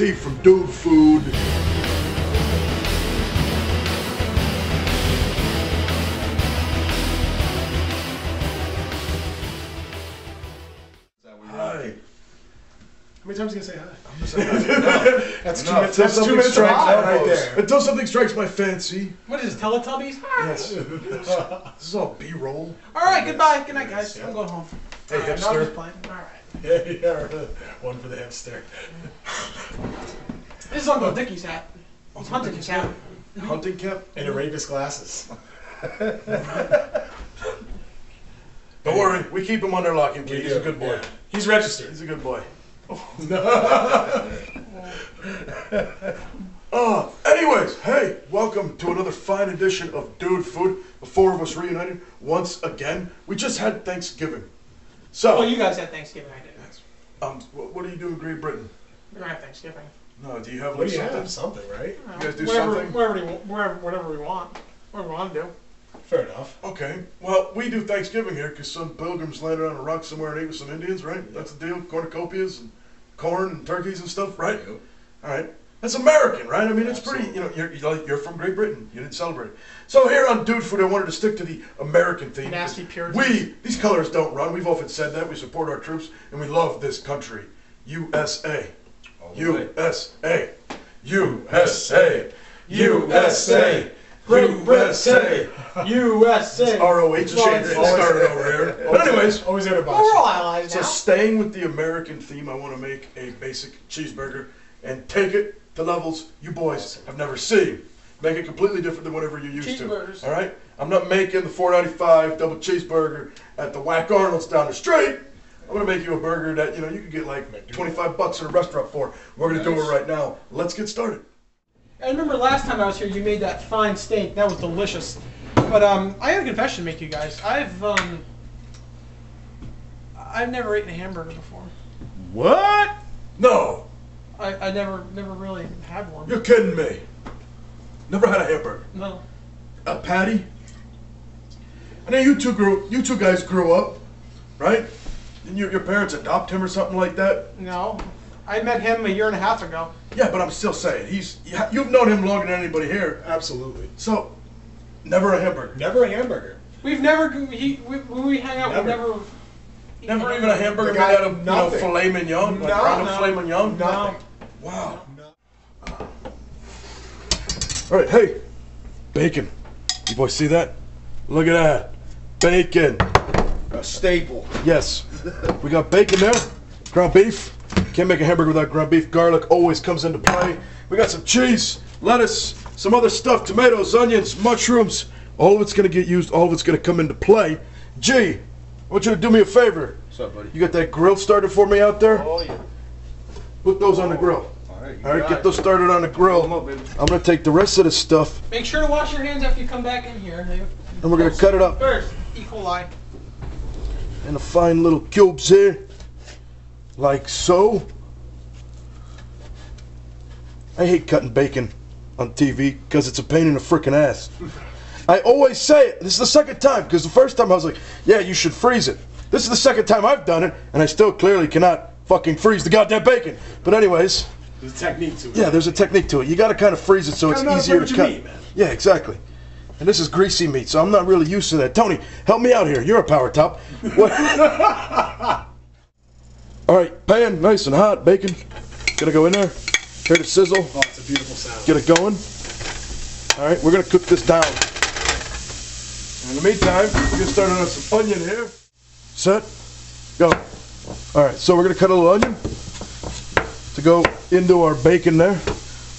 appetit from Dude Food. Hi. How many times are you gonna say hi? That's two, No, minutes, until that's two something minutes of strikes hi out right most. there. Until something strikes my fancy. What is this, Teletubbies? Yes. this is all B-roll. All right, goodbye. Good night, guys. I'm going home. Hey, All right, hipster. no, I'm just playing. All right. Yeah, yeah, one for the hipster. This is Uncle Dickie's hat. He's hunting his hat. Hunting cap? And Arabius glasses. Don't worry, we keep him under lock and key. He's a good boy. yeah. He's registered. He's a good boy. Oh, Uh, anyways, hey, welcome to another fine edition of Dude Food. The four of us reunited once again. We just had Thanksgiving. So, Well, you guys had Thanksgiving. I did. um, what, what do you do in Great Britain? We don't have Thanksgiving. No, do you have What like do something? have? Something, right? You guys do whatever, something? Whatever, we, wherever, whatever we want. Whatever we want to do. Fair enough. Okay, well, we do Thanksgiving here because some pilgrims landed on a rock somewhere and ate with some Indians, right? That's the deal. Cornucopias and corn and turkeys and stuff, right? All right. That's American, right? I mean, it's pretty. You know, you're you're you're from Great Britain. You didn't celebrate. So here on Dude Food, I wanted to stick to the American theme. Nasty Puritans. We these colors don't run. We've often said that we support our troops and we love this country, USA, USA, USA, USA, Great Britain, USA. ROH is Well, started over here. But anyways, Always there to Well, we're all box. allies So staying with the American theme, I want to make a basic cheeseburger and take it to levels you boys have never seen. Make it completely different than whatever you're used to. All right? I'm not making the 4.95 double cheeseburger at the Whack Arnold's down the street. I'm gonna make you a burger that you know you could get like 25 bucks at a restaurant for. We're gonna do it right now. Let's get started. I remember last time I was here, you made that fine steak. That was delicious. But um, I have a confession to make to you guys. I've um, I've never eaten a hamburger before. What? No, I, I never never really had one. you're kidding me. Never had a hamburger. No. a patty. I know you two grew, you two guys grew up, right? Didn't you, your parents adopt him or something like that? No. I met him a year and a half ago. Yeah, but I'm still saying he's. you- You've known him longer than anybody here, Absolutely. so never a hamburger. Never a hamburger. We've never he we, when we hang out. Never. We never. Never even a hamburger The made guy- out of you know, filet mignon, like No, ground no. filet mignon. No. Wow. All right, hey, bacon. You boys see that? Look at that, bacon. A staple. Yes. We got bacon there, ground beef. Can't make a hamburger without ground beef. Garlic always comes into play. We got some cheese, lettuce, some other stuff, tomatoes, onions, mushrooms. All of it's gonna get used, all of it's gonna come into play. G, I want you to do me a favor. What's up, buddy? You got that grill started for me out there? Oh, yeah. Put those on the grill. All right. All right, get those started on the grill. up. I'm gonna take the rest of the stuff Make sure to wash your hands after you come back in here. and we're gonna cut it up First, E. coli. And a fine little cubes here, like so. I hate cutting bacon on TV because it's a pain in the freaking ass. I always say it. This is the second time because the first time I was like, yeah, you should freeze it. This is the second time I've done it, and I still clearly cannot fucking freeze the goddamn bacon. But anyways, There's a technique to it. yeah, there's a technique to it. You got to kind of freeze it so it's easier to cut. you mean, man. Yeah, exactly. And this is greasy meat, so I'm not really used to that. Tony, help me out here. You're a power top. What? All right, pan nice and hot. Bacon gonna go in there. Hear the sizzle. Oh, it's a beautiful sound. Get it going. All right, we're gonna cook this down. In the meantime, we're gonna start on some onion here. Set. Go. All right, so we're gonna cut a little onion to go into our bacon there.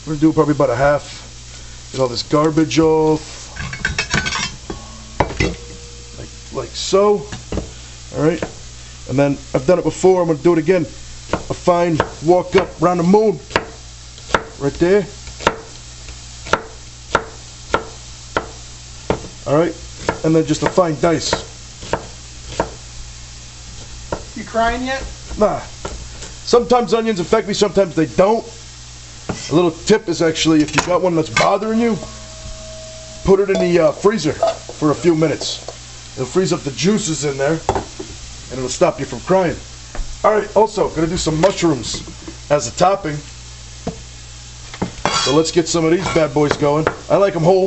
We're gonna do probably about a half. Get all this garbage off. Like, like so. All right. And then I've done it before. I'm gonna do it again. A fine walk up around the moon. Right there. All right. And then just a fine dice. You crying yet? Nah. Sometimes onions affect me, sometimes they don't. A little tip is actually if you got one that's bothering you, put it in the uh, freezer for a few minutes. It'll freeze up the juices in there and it'll stop you from crying. All right, also, gonna do some mushrooms as a topping. So let's get some of these bad boys going. I like them whole.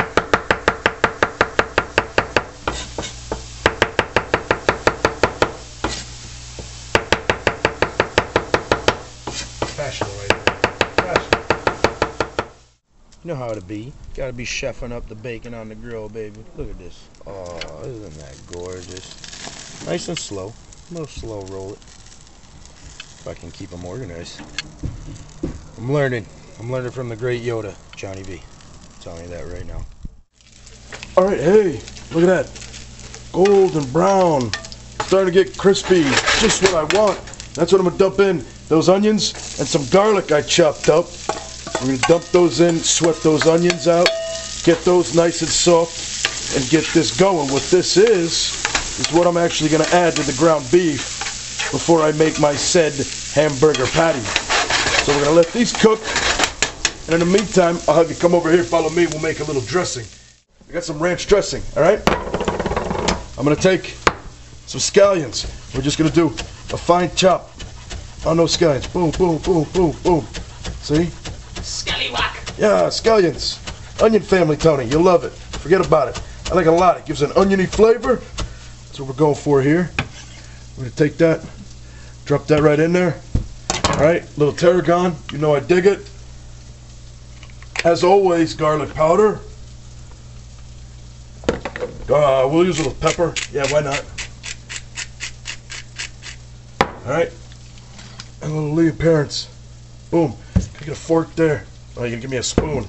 Fashion right there. Fashion. You know how it be. Gotta be chefing up the bacon on the grill, baby. Look at this. Oh, isn't that gorgeous? Nice and slow. A little slow roll it. If I can keep them organized. I'm learning. I'm learning from the great Yoda, Jonny V. I'm telling you that right now. All right, hey, look at that. Golden brown. Starting to get crispy. Just what I want. That's what I'm gonna dump in. Those onions and some garlic I chopped up. We're gonna dump those in, sweat those onions out, get those nice and soft, and get this going. What this is, is what I'm actually gonna add to the ground beef before I make my said hamburger patty. So we're gonna let these cook, and in the meantime, I'll have you come over here, follow me, we'll make a little dressing. I got some ranch dressing, all right? I'm gonna take some scallions. We're just gonna do a fine chop oh, on those scallions. Boom, boom, boom, boom, boom. See? Yeah, scallions. Onion family, Tony. You'll love it. Forget about it. I like it a lot. It gives an oniony flavor. That's what we're going for here. We're gonna take that, drop that right in there. All right, little tarragon. You know I dig it. As always, garlic powder. Uh, we'll use a little pepper. Yeah, why not? All right, and a little Lea & Perrins. Boom. Get a fork there? Oh, you can give me a spoon.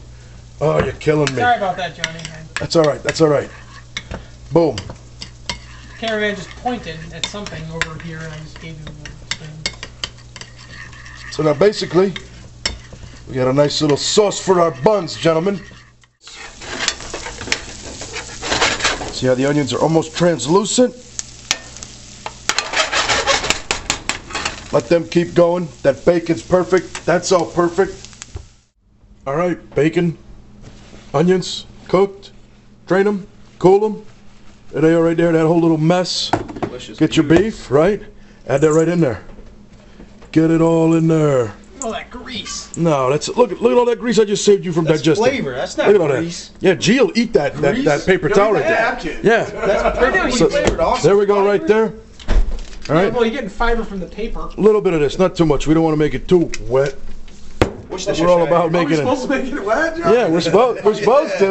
Oh, you're killing me. Sorry about that, Jonny. That's all right. That's all right. Boom. Caravan just pointed at something over here, and I just gave him the spoon. So now basically, we got a nice little sauce for our buns, gentlemen. See how the onions are almost translucent? Let them keep going. That bacon's perfect. That's all perfect. All right, bacon, onions, cooked. Drain them, cool them. There they are right there, that whole little mess. Delicious. Get your beef, right? Add that right in there. Get it all in there. All that grease. No, that's look. Look at all that grease I just saved you from That's digesting. flavor. That's not Look at all grease. that. Yeah, G'll eat that that, Grease? that paper towel right there. napkin. Yeah. That's perfectly So, flavored. Awesome. there we go, right there. All right, Well, you're getting fiber from the paper. a little bit of this, not too much. We don't want to make it too wet. We're all about making it. supposed to make it wet, John? Yeah, we're supposed we're supposed to.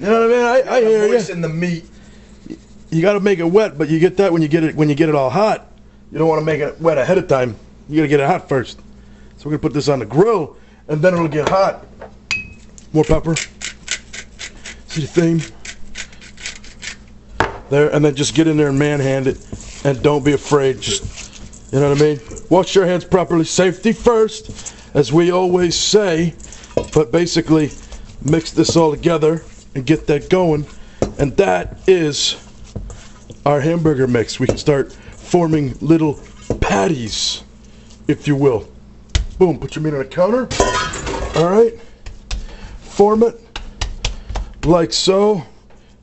You know what I mean? I, I hear you. In the meat. You got to make it wet, but you get that when you get it when you get it all hot. You don't want to make it wet ahead of time. You got to get it hot first. So we're gonna put this on the grill, and then it'll get hot. More pepper. See the theme? There, and then just get in there and manhand it, and don't be afraid. Just, you know what I mean? Wash your hands properly. Safety first, as we always say. But basically, mix this all together and get that going, and that is our hamburger mix. We can start forming little patties, if you will. Boom, put your meat on a counter. All right. Form it like so.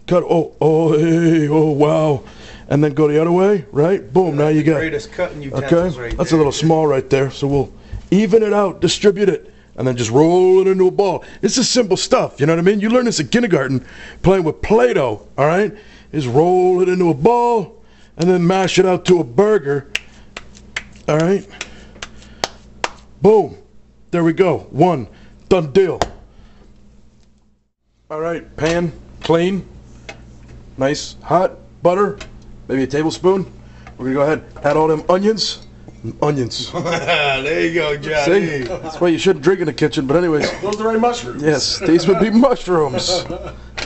Cut, oh, oh, hey, oh, wow. And then go the other way, right? Boom, now you got, Greatest cutting okay? utensils right That's a little small right there. So we'll even it out, distribute it, and then just roll it into a ball. This is simple stuff, you know what I mean? You learn this in kindergarten playing with Play-Doh, all right? Is roll it into a ball and then mash it out to a burger, all right? Boom. There we go. One. Done deal. All right, pan, clean, nice, hot, butter, maybe a tablespoon. We're gonna go ahead, add all them onions. Mm, onions. there you go, See? Jonny. That's why you shouldn't drink in the kitchen, but anyways. Those are the right mushrooms. Yes, these would be mushrooms.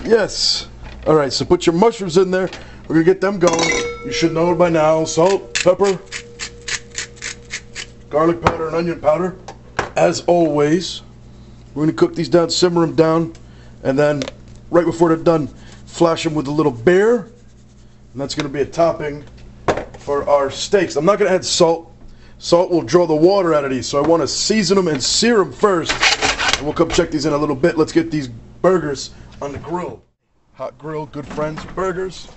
Yes. All right, so put your mushrooms in there. We're gonna get them going. You should know it by now. Salt, pepper, garlic powder, and onion powder. As always, we're gonna cook these down, simmer them down, and then right before they're done, flash them with a little beer. And that's gonna be a topping for our steaks. I'm not gonna add salt. Salt will draw the water out of these, so I want to season them and sear them first. And we'll come check these in a little bit. Let's get these burgers on the grill. Hot grill, good friends, burgers,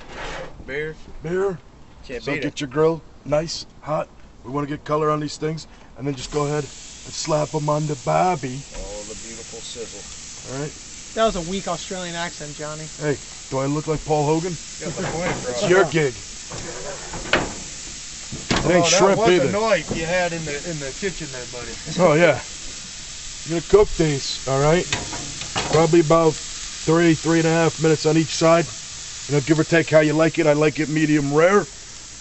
Beer. beer. Can't So beat get it. your grill nice, hot. We want to get color on these things, and then just go ahead and slap them on the bobby. All the beautiful sizzle. All right. That was a weak Australian accent, Jonny. Hey, do I look like Paul Hogan? Got my point across. It's your gig. It ain't oh, shrimp that was either. a knife you had in the in the kitchen there, buddy. Oh yeah. You're gonna cook these, all right? Probably about three, three and a half minutes on each side. You know, give or take how you like it. I like it medium rare,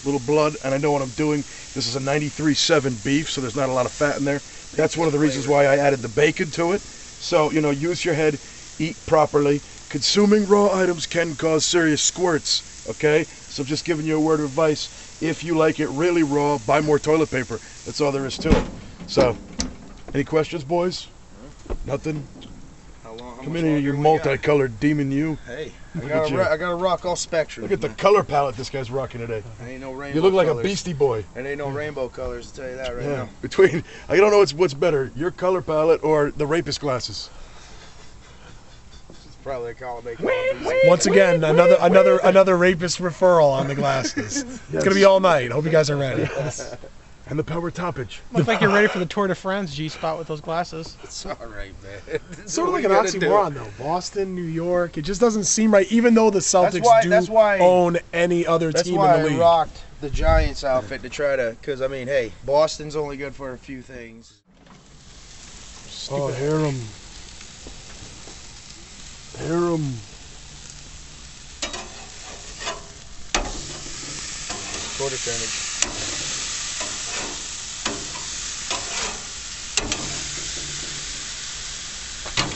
little blood, and I know what I'm doing. This is a 93.7 beef, so there's not a lot of fat in there. That's one of the reasons why I added the bacon to it. So you know, use your head, eat properly. Consuming raw items can cause serious squirts. Okay, so just giving you a word of advice. If you like it really raw, buy more toilet paper. That's all there is to it. So, any questions, boys? Nothing. How long? How Come in here, longer you we got? multicolored demon. You Hey, I got, you. I got a rock all spectrum. look at the color palette this guy's rocking today. Ain't no rainbow. You look like colors. a beastie boy. It ain't no rainbow colors. To tell you that right Yeah. now. Between, I don't know what's what's better, your color palette or the rapist glasses. It's probably a column A, column Once again, another another another rapist referral on the glasses. It's gonna be all night. Hope you guys are ready. And the power toppage. Look like you're ready for the Tour de France G spot with those glasses. It's all right, man. It's sort of like an oxymoron, though. Boston, New York. It just doesn't seem right. Even though the Celtics why- do that's why- own any other team in the league. I league. rocked the Giants outfit to try to, because I mean, hey, Boston's only good for a few things. Oh, hear him. Hear him. Quarter percentage.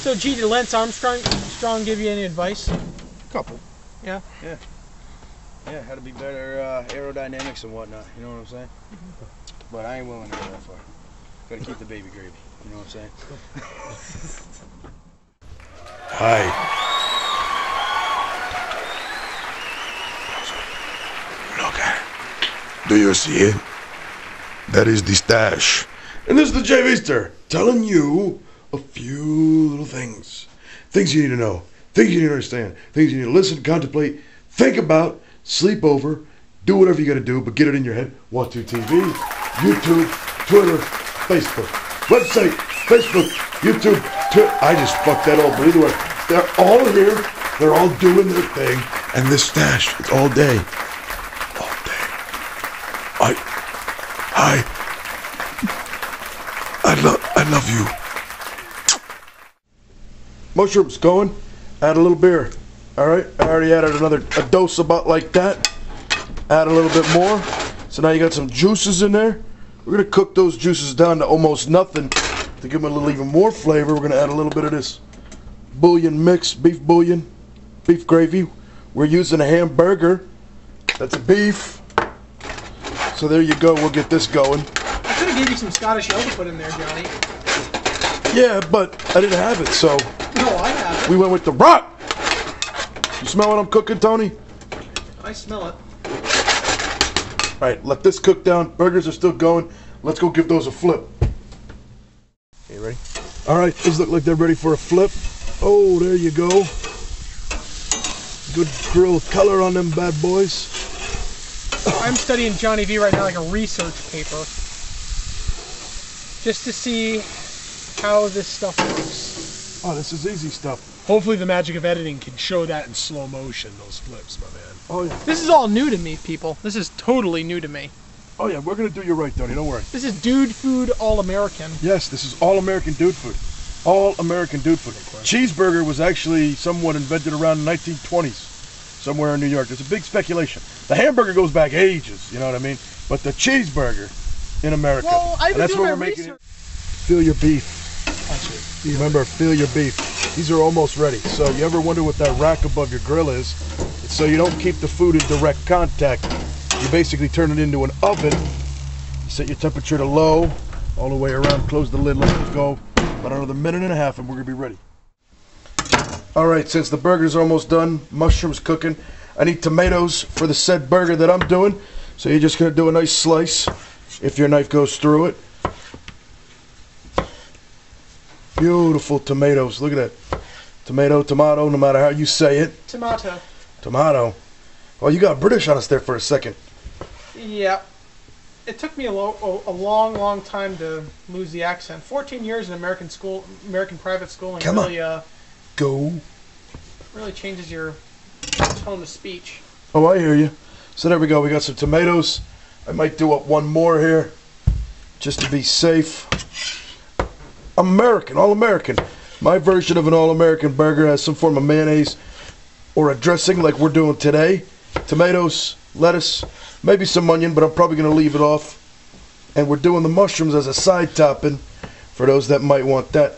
So, G, did Lance Armstrong Strong give you any advice? A couple. Yeah? Yeah. Yeah, how to be better uh, aerodynamics and whatnot. You know what I'm saying? But I ain't willing to go that far. Gotta keep the baby gravy. You know what I'm saying? Hi. Look at. Do you see it? That is the stash. And this is the Jay Easter telling you a few little things. Things you need to know. Things you need to understand. Things you need to listen, contemplate, think about, sleep over, do whatever you gotta do, but get it in your head. WATU TV, YouTube, Twitter, Facebook, website, Facebook, YouTube, Twitter. I just fucked that all, but either way, they're all here. They're all doing their thing. And this stash, it's all day. All day. I, I, I love, I love you. Mushrooms going. Add a little beer. All right. I already added another a dose about like that. Add a little bit more. So now you got some juices in there. We're gonna cook those juices down to almost nothing to give them a little even more flavor. We're gonna add a little bit of this bouillon mix, beef bouillon, beef gravy. We're using a hamburger. That's a beef. So there you go. We'll get this going. I could have gave you some Scottish ale to put in there, Jonny. Yeah, but I didn't have it, so No, I have it. we went with the rock. You smell what I'm cooking, Tony? I smell it. All right, let this cook down. Burgers are still going. Let's go give those a flip. You ready? All right, these look like they're ready for a flip. Oh, there you go. Good grilled color on them bad boys. I'm studying Jonny V right now like a research paper. Just to see how this stuff works. Oh, this is easy stuff. Hopefully, the magic of editing can show that in slow motion. Those flips, my man. Oh yeah, This is all new to me, people. This is totally new to me. Oh yeah. We're gonna do you right, Tony. Don't worry. This is dude food all American. Yes, this is all American dude food. All American dude food. Cheeseburger was actually somewhat invented around the 1920s, somewhere in New York. There's a big speculation. The hamburger goes back ages, you know what I mean? But the cheeseburger in America. Well, been that's what we're making it. Feel your beef. Remember, feel your beef. These are almost ready. So you ever wonder what that rack above your grill is? It's so you don't keep the food in direct contact. You basically turn it into an oven. You set your temperature to low, all the way around. Close the lid. Let it go. About another minute and a half, and we're gonna be ready. All right, since the burger's almost done, mushrooms cooking. I need tomatoes for the said burger that I'm doing. So you're just gonna do a nice slice, if your knife goes through it. Beautiful tomatoes. Look at that. Tomato, tomato, no matter how you say it. Tomato. Tomato. Well, you got British on us there for a second. Yeah. it took me a, lo- a, long, long time to lose the accent. 14 years in American school, American private school, and Come on. really, uh, Go. really changes your tone of speech. Oh, I hear you. So there we go. We got some tomatoes. I might do up one more here, just to be safe. American, all American. My version of an all American burger has some form of mayonnaise or a dressing like we're doing today. Tomatoes, lettuce, maybe some onion, but I'm probably going to leave it off. And we're doing the mushrooms as a side topping for those that might want that.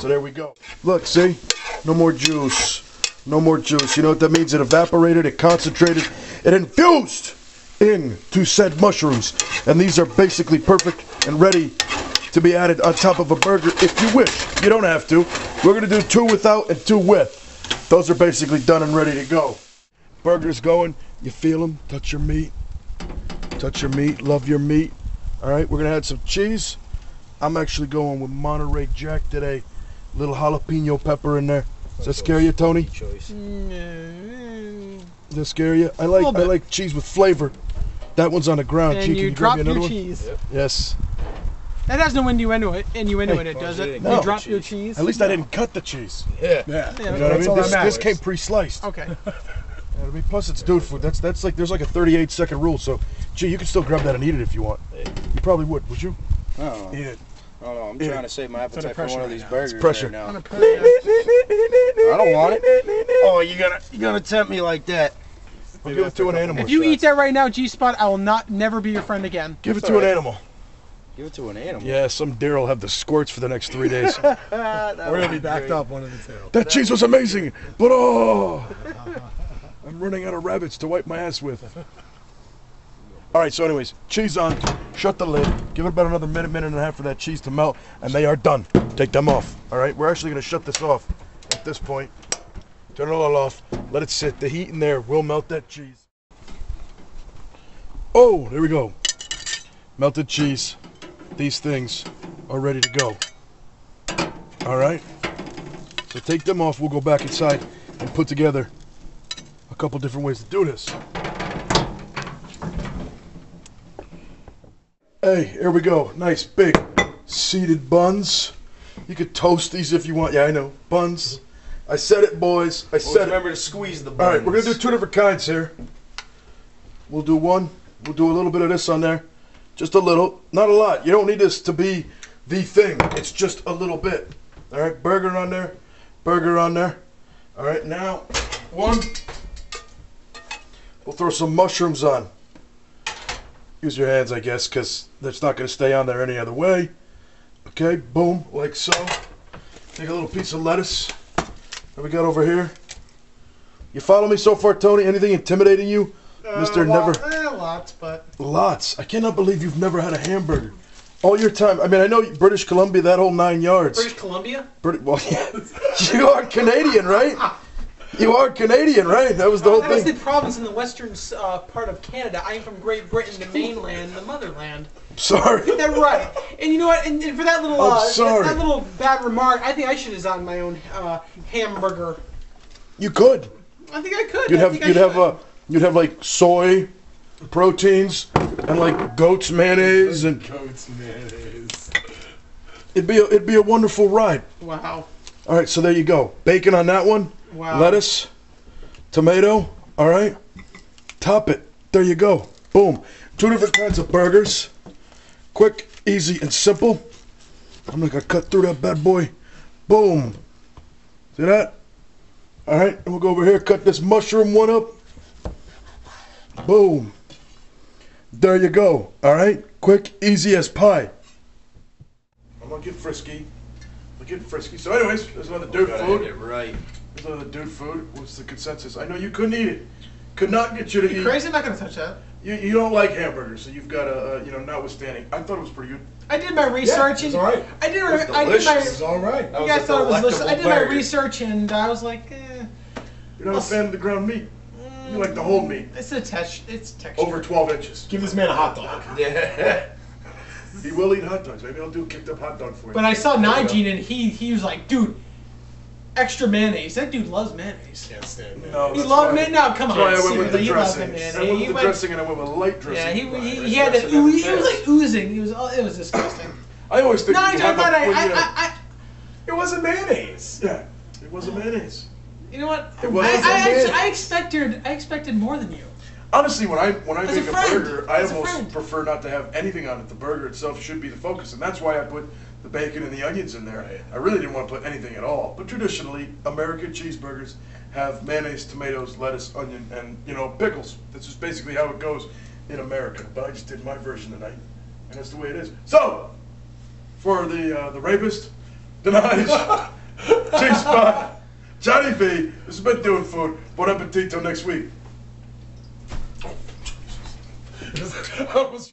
So there we go. Look, see? No more juice. No more juice. You know what that means? It evaporated, it concentrated, it infused into said mushrooms. And these are basically perfect and ready to be added on top of a burger if you wish. You don't have to. We're going to do two without and two with. Those are basically done and ready to go. Burger's going. You feel them. Touch your meat. Touch your meat. Love your meat. All right, we're going to add some cheese. I'm actually going with Monterey Jack today. Little jalapeno pepper in there. Does that scare you, Tony? Choice. And Does that scare you? I like I like cheese with flavor. That one's on the ground. G, you you drop your one? cheese. Yes. That has no innuendo, it- innuendo Hey. in it, does it? No. You drop your cheese. At least I didn't cut the cheese. Yeah. Yeah. Yeah, You know what I mean? This, this came pre-sliced. Okay. You know I mean? Plus, it's dude food. That's that's like there's like a 38 second rule. So, G, you can still grab that and eat it if you want. You probably would. Would you? No, Eat it. no, no. I'm Yeah. trying to save my appetite for pressure one of these now. burgers pressure. right now. I'm gonna put it down. I don't want it. Oh, you gonna you gonna tempt me like that? I'll give it to an animal. If you eat that right now, G Spot, I will not never be your friend again. Give it That's to an animal. Give it to an animal. Yeah, some deer will have the squirts for the next three days. We're gonna be backed great. up one of the two. that cheese was amazing, but oh, I'm running out of rabbits to wipe my ass with. All right, so anyways, cheese on. Shut the lid. Give it about another minute, minute and a half for that cheese to melt, and they are done. Take them off. All right, we're actually gonna shut this off at this point. Turn it all off. Let it sit. The heat in there will melt that cheese. Oh, there we go. Melted cheese. These things are ready to go. All right. So take them off. We'll go back inside and put together a couple different ways to do this. Hey, here we go. Nice big seeded buns. You could toast these if you want. Yeah, I know. Buns. I said it, boys. I Always said it. remember to squeeze the buns. All right, we're gonna do two different kinds here. We'll do one. We'll do a little bit of this on there, just a little, not a lot. You don't need this to be the thing. It's just a little bit. All right, burger on there, burger on there. All right, now one. We'll throw some mushrooms on. Use your hands, I guess, because that's not gonna stay on there any other way. Okay, boom, like so. Take a little piece of lettuce. What we got over here? You follow me so far, Tony? Anything intimidating you, Mister Never? Eh, lots, but Lots. I cannot believe you've never had a hamburger. All your time. I mean, I know British Columbia, that whole nine yards. British Columbia. Brit- well, yeah. you are Canadian, right? You are Canadian, right? That was the whole thing. That was the province in the western uh, part of Canada. I am from Great Britain, the mainland, the motherland. Sorry. That right. And you know what? And, and for that little, uh, sorry. That, that little bad remark, I think I should design my own uh, hamburger. You could. I think I could. You'd I have you'd have should. uh, you'd have like soy proteins and like goat's mayonnaise and Goat's mayonnaise. it'd be a, it'd be a wonderful ride. Wow. All right, so there you go. Bacon on that one. Wow. Lettuce, tomato. All right. Top it. There you go. Boom. Two different kinds of burgers. Quick, easy, and simple. I'm gonna cut through that bad boy. Boom. See that? All right. And we'll go over here. Cut this mushroom one up. Boom. There you go. All right. Quick, easy as pie. I'm gonna get frisky. I'm getting frisky. So, anyways, there's another dude Gotta food. get it right. There's another dude food. What's the consensus? I know you couldn't eat it. Could not get you to You eat. crazy? I'm not gonna touch that. You, you don't like hamburgers, so you've got to, uh, you know, notwithstanding. I thought it was pretty good. I did my research it's and all right. I did. It's I did my. delicious. It's all right. You guys thought it was delicious. I did my research and I was like, eh, You're not a fan of the ground meat. You like the whole meat. it's a text. It's texture. Over 12 inches. Give this man a hot dog. Yeah. He will eat hot dogs. Maybe I'll do a kicked up hot dog for you. But I saw Nigene and he he was like, dude, extra mayonnaise. That dude loves mayonnaise. Can't stand it. No, He that's loved why- mayonnaise. No, come That's why on. I went with the seriously, he loved dressing. the mayonnaise. I went with He the went- dressing and I went with light dressing. Yeah, he, he, Right, he had dressing it. and He was like oozing. He was. Oh, it was disgusting. I always think No, when I, you I, have a- I, when I, you- I, I, It wasn't mayonnaise. yeah, it was a mayonnaise. you know what? It was I, a I, mayonnaise. I, I expected. I expected more than you. Honestly, when I when I As a make a, friend. burger, I As a almost prefer not to have anything on it. The burger itself should be the focus, and that's why I put the bacon and the onions in there. Right. I really didn't want to put anything at all. But traditionally, American cheeseburgers have mayonnaise, tomatoes, lettuce, onion, and you know pickles. That's just basically how it goes in America. But I just did my version tonight, and that's the way it is. So, for the uh, the rapist, denies, G Spot, Jonny V. This has been doing food. Bon appetit till next week. I was-